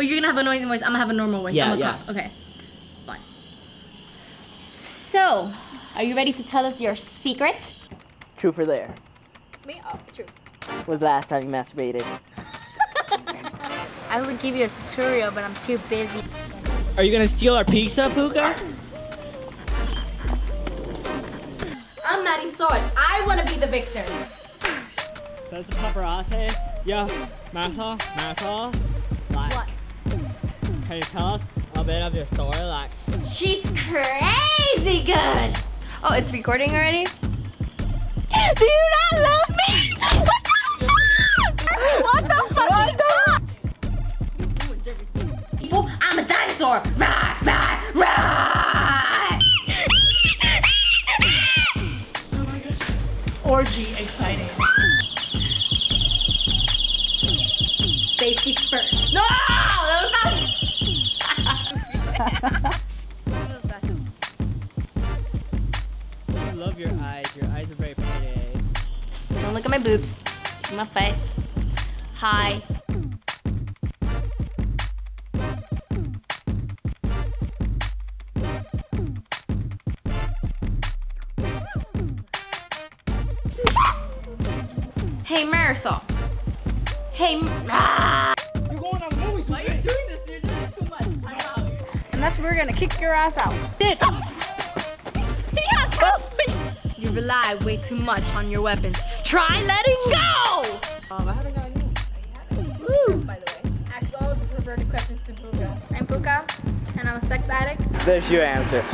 But you're gonna have an annoying voice. I'm gonna have a normal voice. Yeah, I'm a yeah. cop. Okay. Fine. So, are you ready to tell us your secret? Truth or dare? Me? Oh, true. Was the last time you masturbated? I would give you a tutorial, but I'm too busy. Are you gonna steal our pizza, Pucca? I'm Maddie Sword. I want to be the victor. That's a paparazzi. Yeah, Martha, Martha. Like, What? can you tell us a bit of your story? Like, She's crazy good. Oh, it's recording already? Do you not love me? What the fuck? What the fuck? People, I'm a dinosaur. Rah, rah, rah. Orgy exciting. Safety first. Love your eyes. Your eyes are very pretty. Don't look at my boobs. Look at my face. Hi. Hey Marisol. Hey. M- Ah! You're going on movies Why are you doing this? You're doing too much. I'm out. And that's we're gonna kick your ass out. You rely way too much on your weapons. Try letting go! Um, I haven't got you. By the way, ask all the perverted questions to Pucca. I'm Pucca, and I'm a sex addict. There's your answer.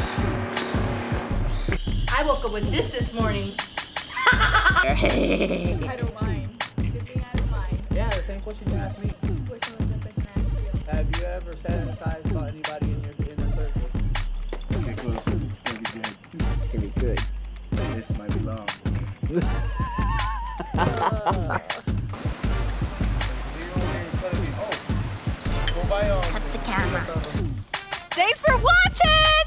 I woke up with this this morning. I don't mind. Good thing I don't mind. Yeah, the same question you asked me. Which one was the question I asked you? Have you ever fantasized about anybody in your inner circle? Let's get closer. This is gonna be good. It's gonna be good. Um. Cut the camera. Thanks for watching!